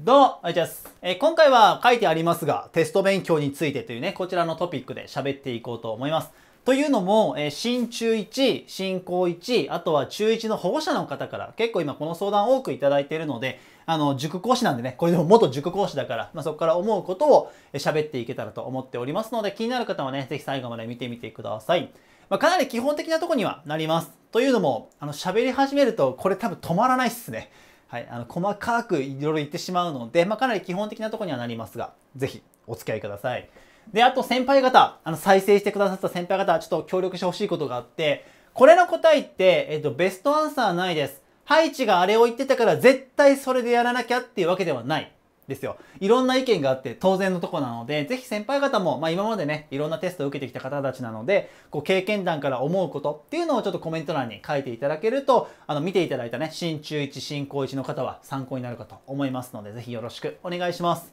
どうも、あいちゃす。えー、今回は書いてありますが、テスト勉強についてというね、こちらのトピックで喋っていこうと思います。というのも、えー、新中1、新高1、あとは中1の保護者の方から結構今この相談多くいただいているので、あの、塾講師なんでね、これでも元塾講師だから、まあ、そこから思うことを喋っていけたらと思っておりますので、気になる方はね、ぜひ最後まで見てみてください。まあ、かなり基本的なとこにはなります。というのも、あの、喋り始めると、これ多分止まらないっすね。はい、あの細かくいろいろ言ってしまうので、まあ、かなり基本的なとこにはなりますが、ぜひお付き合いください。で、あと先輩方、あの再生してくださった先輩方、ちょっと協力してほしいことがあって、これの答えって、えっと、ベストアンサーないです。ハイチがあれを言ってたから絶対それでやらなきゃっていうわけではない。ですよ。いろんな意見があって当然のとこなので、ぜひ先輩方も、まあ今までね、いろんなテストを受けてきた方たちなので、こう経験談から思うことっていうのをちょっとコメント欄に書いていただけると、あの見ていただいたね、新中1、新高1の方は参考になるかと思いますので、ぜひよろしくお願いします。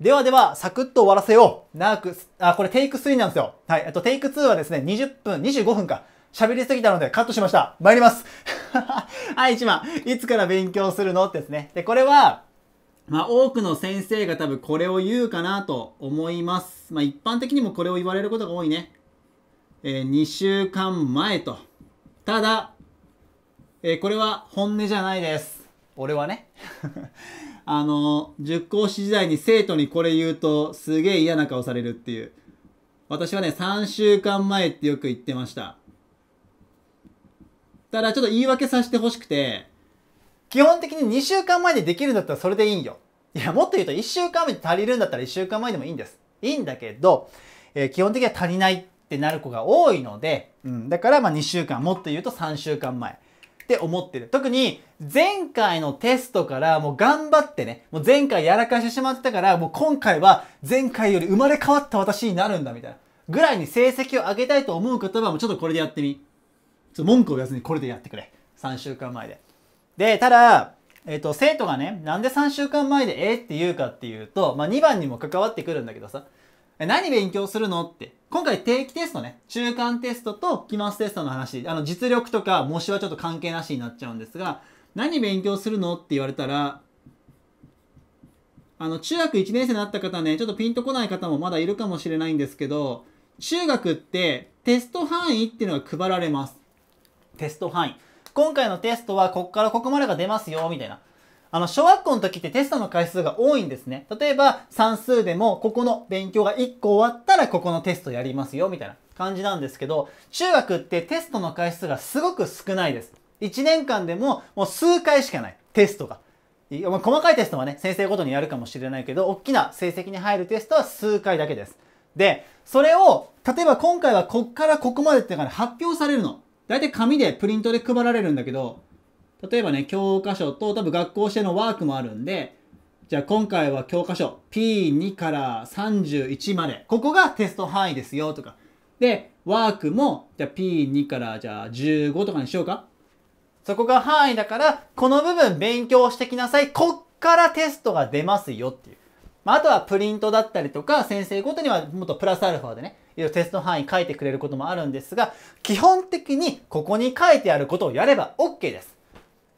ではでは、サクッと終わらせよう。長く、あ、これテイク3なんですよ。はい。あとテイク2はですね、20分、25分か。喋りすぎたのでカットしました。参ります。はい、1番。いつから勉強するの？ってですね。で、これは、まあ、多くの先生が多分これを言うかなと思います。まあ、一般的にもこれを言われることが多いね。えー、2週間前と。ただ、えー、これは本音じゃないです。俺はね。あの、塾講師時代に生徒にこれ言うとすげえ嫌な顔されるっていう。私はね、3週間前ってよく言ってました。ただちょっと言い訳させてほしくて、基本的に2週間前でできるんだったらそれでいいんよ。いや、もっと言うと1週間前で足りるんだったら1週間前でもいいんです。いいんだけど、えー、基本的には足りないってなる子が多いので、うん、だからまあ2週間、もっと言うと3週間前って思ってる。特に前回のテストからもう頑張ってね、もう前回やらかしてしまったから、もう今回は前回より生まれ変わった私になるんだみたいな。ぐらいに成績を上げたいと思う方はもうちょっとこれでやってみ。ちょっと文句を言わずにこれでやってくれ。3週間前で。で、ただ、えっ、ー、と、生徒がね、なんで3週間前でえって言うかっていうと、まあ、2番にも関わってくるんだけどさ、何勉強するのって。今回定期テストね、中間テストと期末テストの話、あの、実力とか模試はちょっと関係なしになっちゃうんですが、何勉強するのって言われたら、あの、中学1年生になった方ね、ちょっとピンとこない方もまだいるかもしれないんですけど、中学ってテスト範囲っていうのが配られます。テスト範囲。今回のテストはここからここまでが出ますよ、みたいな。あの、小学校の時ってテストの回数が多いんですね。例えば算数でもここの勉強が1個終わったらここのテストやりますよ、みたいな感じなんですけど、中学ってテストの回数がすごく少ないです。1年間でももう数回しかない。テストが。細かいテストはね、先生ごとにやるかもしれないけど、大きな成績に入るテストは数回だけです。で、それを、例えば今回はこっからここまでっていうのが、ね、発表されるの。大体紙でプリントで配られるんだけど、例えばね、教科書と多分学校してのワークもあるんで、じゃあ今回は教科書 P2 から31まで、ここがテスト範囲ですよとか。で、ワークも、じゃあ P2 からじゃあ15とかにしようか。そこが範囲だから、この部分勉強してきなさい。こっからテストが出ますよっていう。まあ、あとはプリントだったりとか、先生ごとにはもっとプラスアルファでね、いろいろテスト範囲書いてくれることもあるんですが、基本的にここに書いてあることをやれば OK です。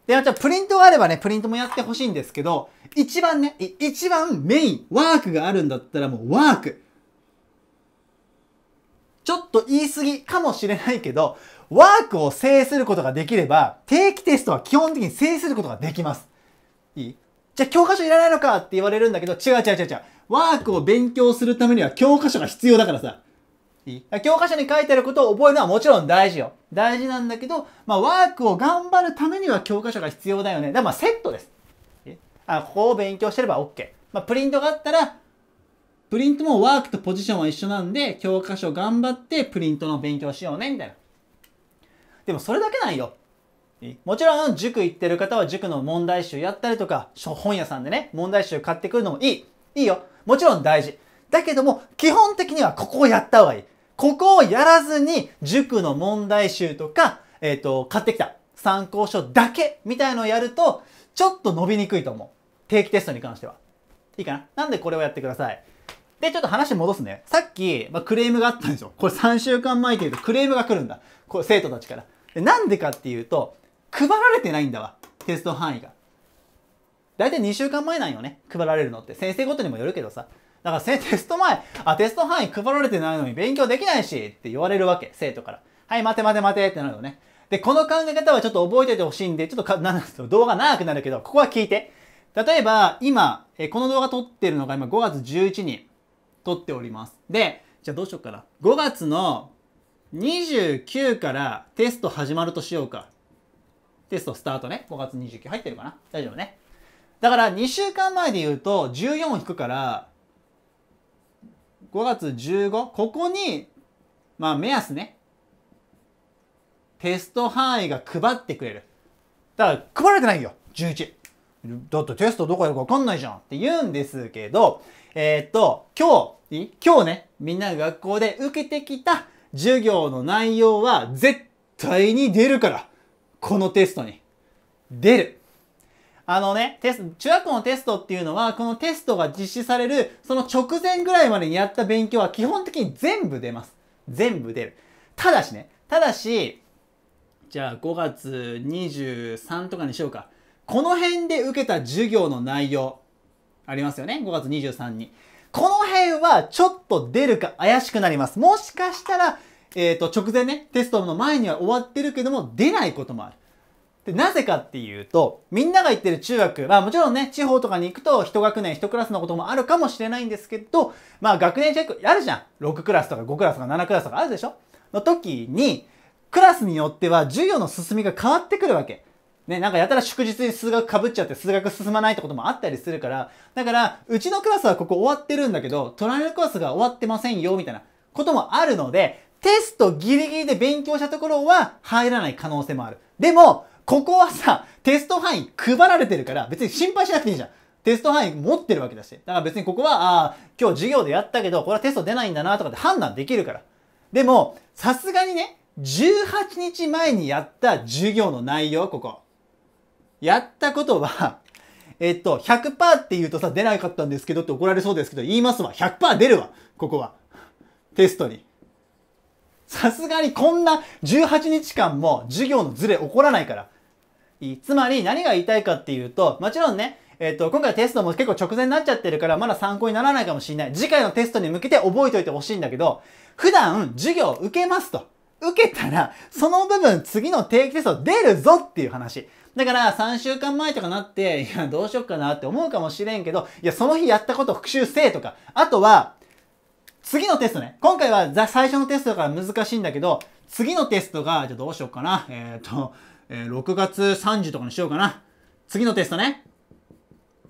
で、じゃあプリントがあればね、プリントもやってほしいんですけど、一番ね、一番メイン、ワークがあるんだったらもうワーク。ちょっと言い過ぎかもしれないけど、ワークを制することができれば、定期テストは基本的に制することができます。いい？じゃあ教科書いらないのかって言われるんだけど、違う違う違う違う。ワークを勉強するためには教科書が必要だからさ。いい？教科書に書いてあることを覚えるのはもちろん大事よ。大事なんだけど、まあ、ワークを頑張るためには教科書が必要だよね。だからまあセットです。あここを勉強してれば OK。まあ、プリントがあったら、プリントもワークとポジションは一緒なんで、教科書頑張ってプリントの勉強しようね、みたいな。でもそれだけないよ。もちろん塾行ってる方は塾の問題集やったりとか、本屋さんでね、問題集買ってくるのもいい。いいよ。もちろん大事。だけども、基本的にはここをやった方がいい。ここをやらずに、塾の問題集とか、えっ、ー、と、買ってきた参考書だけみたいのをやると、ちょっと伸びにくいと思う。定期テストに関しては。いいかな？なんでこれをやってください。で、ちょっと話戻すね。さっき、まあ、クレームがあったんですよ。これ3週間前というとクレームが来るんだ。これ生徒たちから。でなんでかっていうと、配られてないんだわ。テスト範囲が。大体2週間前なんよね。配られるのって。先生ごとにもよるけどさ。だから テスト前、あ、テスト範囲配られてないのに勉強できないしって言われるわけ。生徒から。はい、待て待て待てってなるのね。で、この考え方はちょっと覚えておいてほしいんで、ちょっとか、なんですよ、動画長くなるけど、ここは聞いて。例えば、今、えこの動画撮ってるのが今5月11に撮っております。で、じゃあどうしようかな。5月の29からテスト始まるとしようか。テストスタートね。5月29入ってるかな。大丈夫ね。だから2週間前で言うと14引くから5月15ここにまあ目安ね。テスト範囲が配ってくれる。だから配られてないよ。11だってテストどこやるか分かんないじゃんって言うんですけどえー、っと今日今日ねみんなが学校で受けてきた授業の内容は絶対に出るから。このテストに出るあのね、テスト、中学校のテストっていうのは、このテストが実施される、その直前ぐらいまでにやった勉強は基本的に全部出ます。全部出る。ただしね、ただし、じゃあ5月23とかにしようか。この辺で受けた授業の内容、ありますよね？5月23に。この辺はちょっと出るか怪しくなります。もしかしたら、えっ、ー、と、直前ね、テストの前には終わってるけども、出ないこともある。で、なぜかっていうと、みんなが行ってる中学、まあもちろんね、地方とかに行くと一学年一クラスのこともあるかもしれないんですけど、まあ学年チェックあるじゃん。6クラスとか5クラスとか7クラスとかあるでしょ？の時に、クラスによっては授業の進みが変わってくるわけ。ね、なんかやたら祝日に数学かぶっちゃって数学進まないってこともあったりするから、だから、うちのクラスはここ終わってるんだけど、隣のクラスが終わってませんよ、みたいなこともあるので、テストギリギリで勉強したところは入らない可能性もある。でも、ここはさ、テスト範囲配られてるから、別に心配しなくていいじゃん。テスト範囲持ってるわけだし。だから別にここは、ああ、今日授業でやったけど、これはテスト出ないんだなとかって判断できるから。でも、さすがにね、18日前にやった授業の内容、ここ。やったことは、えっと、100%って言うとさ、出なかったんですけどって怒られそうですけど、言いますわ。100%出るわ。ここは。テストに。さすがにこんな18日間も授業のズレ起こらないから。つまり何が言いたいかっていうと、もちろんね、えっ、と、今回テストも結構直前になっちゃってるから、まだ参考にならないかもしれない。次回のテストに向けて覚えておいてほしいんだけど、普段授業受けますと。受けたら、その部分次の定期テスト出るぞっていう話。だから3週間前とかなって、いや、どうしよっかなって思うかもしれんけど、いや、その日やったこと復習せえとか、あとは、次のテストね。今回は最初のテストだから難しいんだけど、次のテストが、じゃあどうしようかな。えっ、ー、と、えー、6月30とかにしようかな。次のテストね。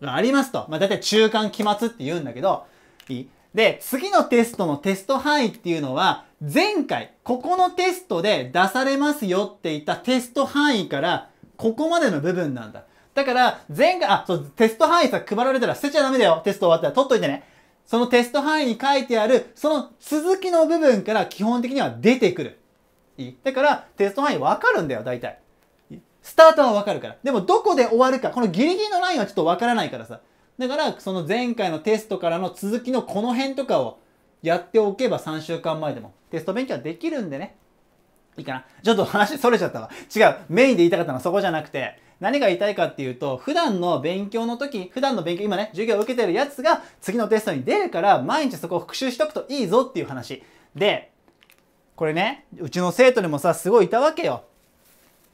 がありますと。まあ、だいたい中間期末って言うんだけど、いいで、次のテストのテスト範囲っていうのは、前回、ここのテストで出されますよって言ったテスト範囲から、ここまでの部分なんだ。だから、前回、あ、そう、テスト範囲さ、配られたら捨てちゃダメだよ。テスト終わったら取っといてね。そのテスト範囲に書いてある、その続きの部分から基本的には出てくる。いい？だから、テスト範囲わかるんだよ、大体。スタートはわかるから。でも、どこで終わるか、このギリギリのラインはちょっとわからないからさ。だから、その前回のテストからの続きのこの辺とかをやっておけば3週間前でもテスト勉強はできるんでね。いいかな。ちょっと話それちゃったわ。違う。メインで言いたかったのはそこじゃなくて、何が言いたいかっていうと、普段の勉強の時、普段の勉強、今ね、授業を受けてるやつが次のテストに出るから、毎日そこを復習しとくといいぞっていう話。で、これね、うちの生徒にもさ、すごいいたわけよ。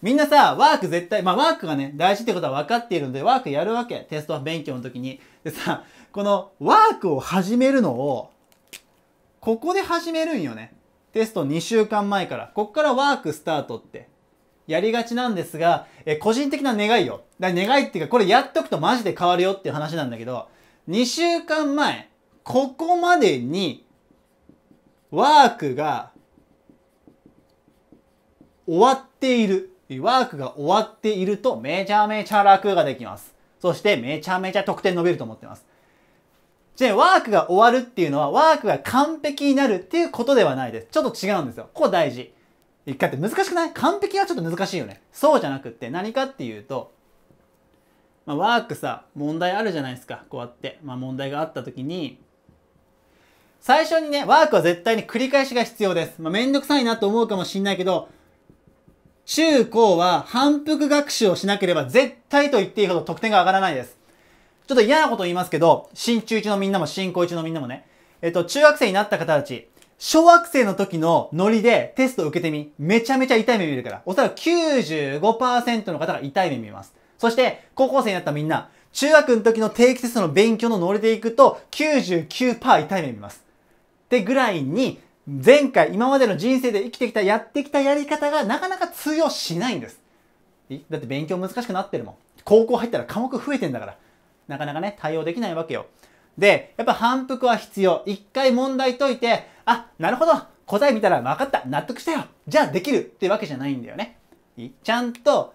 みんなさ、ワーク絶対、まあワークがね、大事ってことは分かっているので、ワークやるわけ。テスト勉強の時に。でさ、このワークを始めるのを、ここで始めるんよね。テスト2週間前から。こっからワークスタートってやりがちなんですが、え個人的な願いよ。だ願いっていうか、これやっとくとマジで変わるよっていう話なんだけど、2週間前、ここまでに、ワークが終わっている。ワークが終わっているとめちゃめちゃ楽ができます。そしてめちゃめちゃ得点伸びると思ってます。ちなみにワークが終わるっていうのはワークが完璧になるっていうことではないです。ちょっと違うんですよ。ここ大事。一回って難しくない？完璧はちょっと難しいよね。そうじゃなくって何かっていうと、まあ、ワークさ、問題あるじゃないですか。こうやって。まあ、問題があった時に、最初にね、ワークは絶対に繰り返しが必要です。まあ、めんどくさいなと思うかもしんないけど、中高は反復学習をしなければ絶対と言っていいほど得点が上がらないです。ちょっと嫌なこと言いますけど、新中1のみんなも新高1のみんなもね、えっと、中学生になった方たち、小学生の時のノリでテスト受けてみ、めちゃめちゃ痛い目見るから、おそらく95%の方が痛い目見ます。そして、高校生になったみんな、中学の時の定期テストの勉強のノリでいくと99%痛い目見ます。ってぐらいに、前回、今までの人生で生きてきた、やってきたやり方がなかなか通用しないんです。だって勉強難しくなってるもん。高校入ったら科目増えてんだから。なかなかね、対応できないわけよ。で、やっぱ反復は必要。一回問題解いて、あ、なるほど。答え見たら分かった。納得したよ。じゃあできるってわけじゃないんだよね。ちゃんと、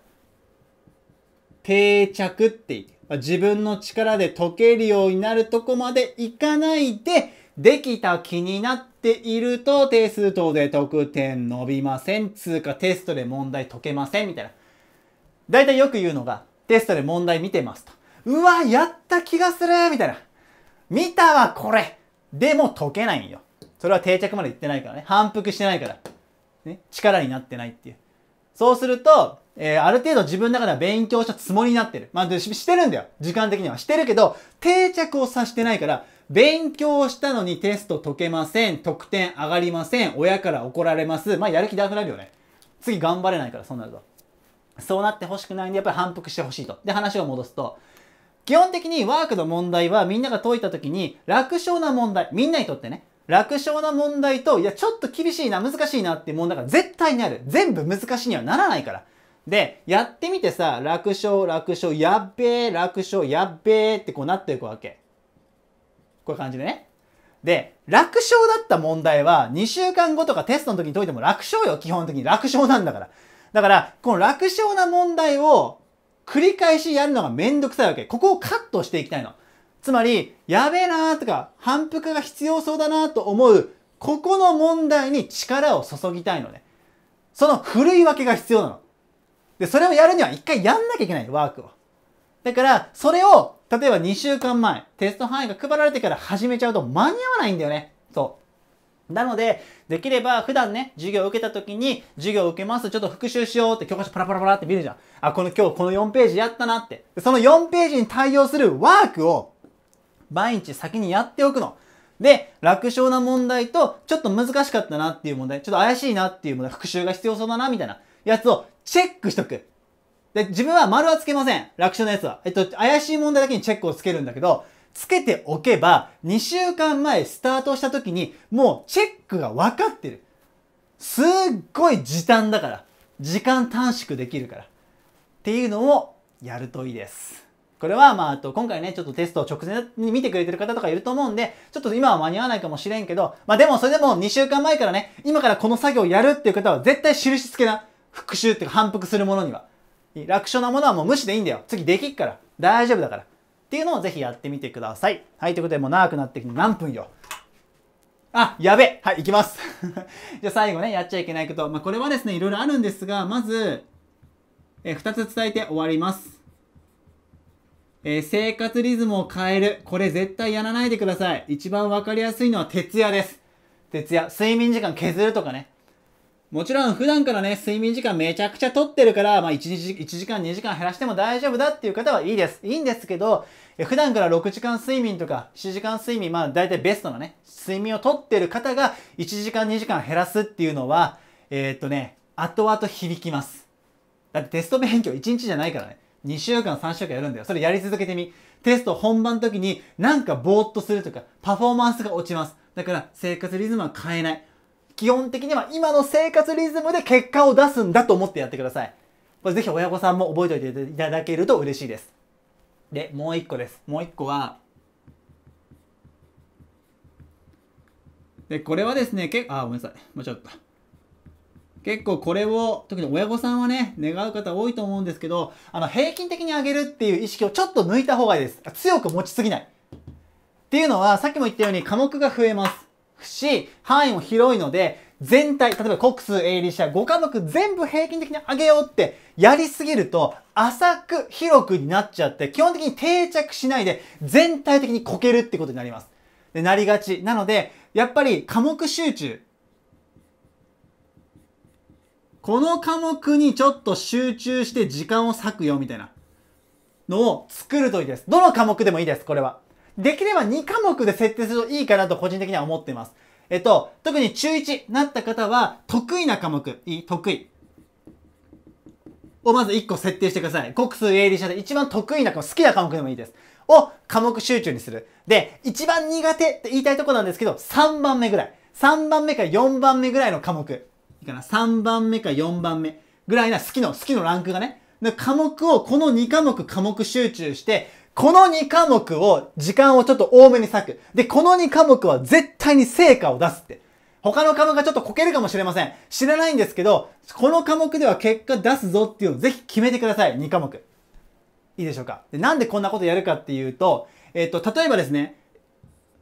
定着って言って、自分の力で解けるようになるとこまでいかないで、できた気になっていると定数等で得点伸びません。通過テストで問題解けません。みたいな。だいたいよく言うのが、テストで問題見てますと。うわ、やった気がするみたいな。見たわ、これでも解けないんよ。それは定着まで行ってないからね。反復してないから。ね。力になってないっていう。そうすると、えー、ある程度自分の中では勉強したつもりになってる。まあ、してるんだよ。時間的には。してるけど、定着をさしてないから、勉強したのにテスト解けません。得点上がりません。親から怒られます。まあ、やる気なくなるよね。次頑張れないから、そうなると。そうなってほしくないんで、やっぱり反復してほしいと。で、話を戻すと、基本的にワークの問題はみんなが解いた時に楽勝な問題、みんなにとってね、楽勝な問題と、いや、ちょっと厳しいな、難しいなっていう問題が絶対にある。全部難しいにはならないから。で、やってみてさ、楽勝、楽勝、やっべえ、楽勝、やっべえってこうなっていくわけ。こういう感じでね。で、楽勝だった問題は2週間後とかテストの時に解いても楽勝よ、基本的に。楽勝なんだから。だから、この楽勝な問題を繰り返しやるのがめんどくさいわけ。ここをカットしていきたいの。つまり、やべえなーとか、反復が必要そうだなーと思う、ここの問題に力を注ぎたいのね。そのふるい分けが必要なの。で、それをやるには一回やんなきゃいけない、ワークを。だから、それを、例えば2週間前、テスト範囲が配られてから始めちゃうと間に合わないんだよね。なので、できれば普段ね、授業を受けた時に、授業を受けます、ちょっと復習しようって教科書パラパラパラって見るじゃん。あ、この今日この4ページやったなって。その4ページに対応するワークを毎日先にやっておくの。で、楽勝な問題と、ちょっと難しかったなっていう問題、ちょっと怪しいなっていう問題、復習が必要そうだなみたいなやつをチェックしとく。で、自分は丸はつけません。楽勝のやつは。えっと、怪しい問題だけにチェックをつけるんだけど、つけておけば、2週間前スタートした時に、もうチェックが分かってる。すっごい時短だから。時間短縮できるから。っていうのをやるといいです。これは、まあ、あと、今回ね、ちょっとテストを直前に見てくれてる方とかいると思うんで、ちょっと今は間に合わないかもしれんけど、まあでも、それでも2週間前からね、今からこの作業をやるっていう方は絶対印付けな。復習っていうか反復するものには。楽勝なものはもう無視でいいんだよ。次できっから。大丈夫だから。っていうのをぜひやってみてください。はい、ということでもう長くなってきて何分よ。あ、やべはい、行きます。じゃあ最後ね、やっちゃいけないこと。まあ、これはですね、いろいろあるんですが、まず、え2つ伝えて終わります。えー、生活リズムを変える。これ絶対やらないでください。一番わかりやすいのは徹夜です。徹夜。睡眠時間削るとかね。もちろん普段からね、睡眠時間めちゃくちゃ取ってるから、まあ1日、1時間2時間減らしても大丈夫だっていう方はいいです。いいんですけど、普段から6時間睡眠とか7時間睡眠、まあ大体ベストなね、睡眠を取ってる方が1時間2時間減らすっていうのは、えー、っとね、後々響きます。だってテスト勉強1日じゃないからね。2週間3週間やるんだよ。それやり続けてみ。テスト本番の時になんかぼーっとするとか、パフォーマンスが落ちます。だから生活リズムは変えない。基本的には今の生活リズムで結果を出すんだと思ってやってください。これぜひ親御さんも覚えておいていただけると嬉しいです。で、もう一個です。もう一個は、で、これはですね、けあ、ごめんなさい。間違った。結構これを、特に親御さんはね、願う方多いと思うんですけど、あの、平均的に上げるっていう意識をちょっと抜いた方がいいです。強く持ちすぎない。っていうのは、さっきも言ったように科目が増えます。し、範囲も広いので、全体、例えば国数、英理社、5科目全部平均的に上げようってやりすぎると、浅く広くになっちゃって、基本的に定着しないで、全体的にこけるってことになります。で、なりがち。なので、やっぱり科目集中。この科目にちょっと集中して時間を割くよ、みたいな。のを作るといいです。どの科目でもいいです、これは。できれば2科目で設定するといいかなと個人的には思っています。えっと、特に中1なった方は、得意な科目、いい得意。をまず1個設定してください。国数英理社で一番得意な科目、好きな科目でもいいです。を科目集中にする。で、一番苦手って言いたいとこなんですけど、3番目ぐらい。3番目か4番目ぐらいの科目。いいかな ?3 番目か4番目ぐらいな好きの、好きのランクがね。科目を、この2科目科目集中して、この2科目を、時間をちょっと多めに割く。で、この2科目は絶対に成果を出すって。他の科目がちょっとこけるかもしれません。知らないんですけど、この科目では結果出すぞっていうのをぜひ決めてください。2科目。いいでしょうか？でなんでこんなことやるかっていうと、えっ、と、例えばですね、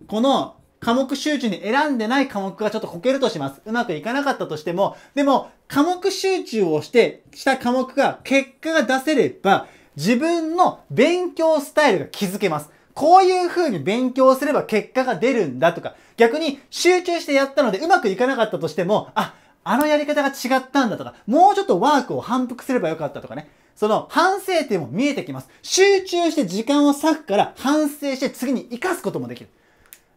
この科目集中に選んでない科目がちょっとこけるとします。うまくいかなかったとしても、でも、科目集中をして、した科目が結果が出せれば、自分の勉強スタイルが気づけます。こういう風に勉強すれば結果が出るんだとか、逆に集中してやったのでうまくいかなかったとしても、あ、あのやり方が違ったんだとか、もうちょっとワークを反復すればよかったとかね。その反省点も見えてきます。集中して時間を割くから反省して次に活かすこともできる。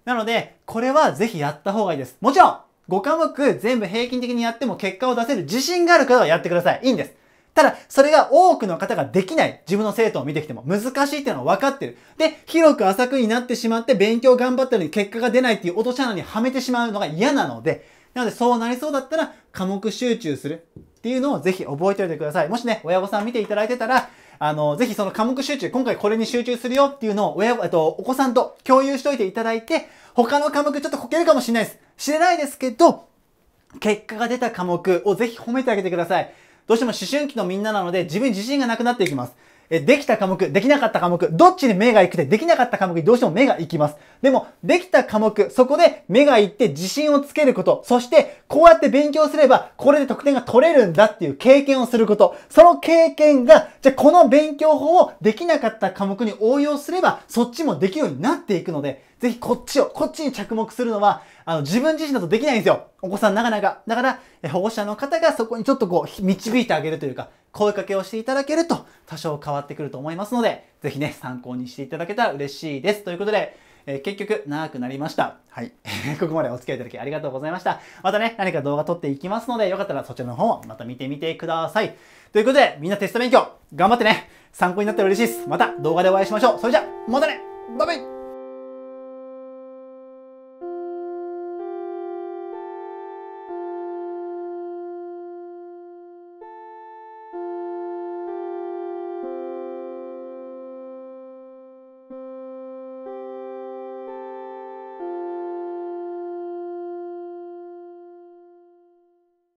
なので、これはぜひやった方がいいです。もちろん、5科目全部平均的にやっても結果を出せる自信がある方はやってください。いいんです。ただ、それが多くの方ができない。自分の生徒を見てきても難しいっていうのは分かってる。で、広く浅くになってしまって勉強頑張ったのに結果が出ないっていう落とし穴にはめてしまうのが嫌なので、なのでそうなりそうだったら科目集中するっていうのをぜひ覚えておいてください。もしね、親御さん見ていただいてたら、あの、ぜひその科目集中、今回これに集中するよっていうのを親、えっと、お子さんと共有しといていただいて、他の科目ちょっとこけるかもしれないです。知れないですけど、結果が出た科目をぜひ褒めてあげてください。どうしても思春期のみんななので自分に自信がなくなっていきます。え、できた科目、できなかった科目、どっちに目が行くて、できなかった科目にどうしても目が行きます。でも、できた科目、そこで目が行って自信をつけること、そして、こうやって勉強すれば、これで得点が取れるんだっていう経験をすること、その経験が、じゃこの勉強法をできなかった科目に応用すれば、そっちもできるようになっていくので、ぜひこっちを、こっちに着目するのは、あの、自分自身だとできないんですよ。お子さんなかなか。だから、保護者の方がそこにちょっとこう、導いてあげるというか、声かけをしていただけると、多少変わってくると思いますので、ぜひね、参考にしていただけたら嬉しいです。ということで、えー、結局、長くなりました。はい。ここまでお付き合いいただきありがとうございました。またね、何か動画撮っていきますので、よかったらそちらの方もまた見てみてください。ということで、みんなテスト勉強、頑張ってね。参考になったら嬉しいです。また動画でお会いしましょう。それじゃ、またねバイバイ